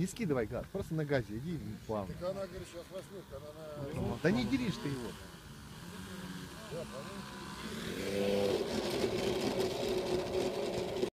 Не скидывай газ, просто на газе, иди плавно. Так она, говорит, сейчас восьмерка, она на... Да не делишь ты его. По-моему.